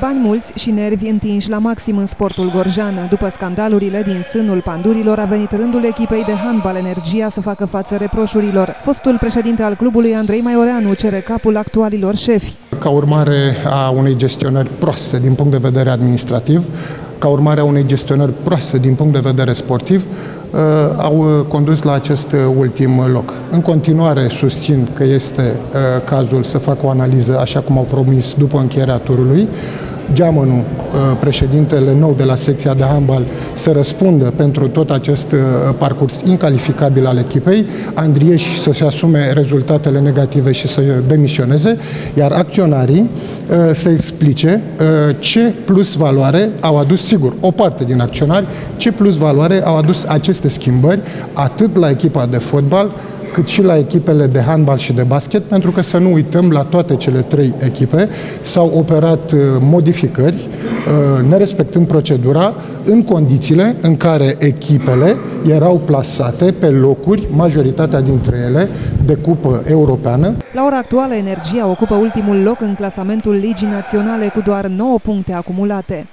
Bani mulți și nervi întinși la maxim în sportul gorjan. După scandalurile din sânul pandurilor, a venit rândul echipei de handbal Energia să facă față reproșurilor. Fostul președinte al clubului, Andrei Maioreanu, cere capul actualilor șefi. Ca urmare a unei gestionări proaste din punct de vedere administrativ, ca urmare a unei gestionări proaste din punct de vedere sportiv, uh, au uh, condus la acest uh, ultim loc. În continuare susțin că este cazul să facă o analiză așa cum au promis după încheierea turului, Geamănu, uh, președintele nou de la secția de handbal, să răspundă pentru tot acest uh, parcurs incalificabil al echipei, Andrieș să se asume rezultatele negative și să demisioneze, iar acționarii uh, să explice ce plus valoare au adus, sigur, o parte din acționari, ce plus valoare au adus aceste schimbări, atât la echipa de fotbal, cât și la echipele de handbal și de basket, pentru că să nu uităm, la toate cele trei echipe s-au operat uh, modificări, uh, nerespectând procedura, în condițiile în care echipele erau plasate pe locuri, majoritatea dintre ele, de cupă europeană. La ora actuală, Energia ocupă ultimul loc în clasamentul Ligii Naționale cu doar 9 puncte acumulate.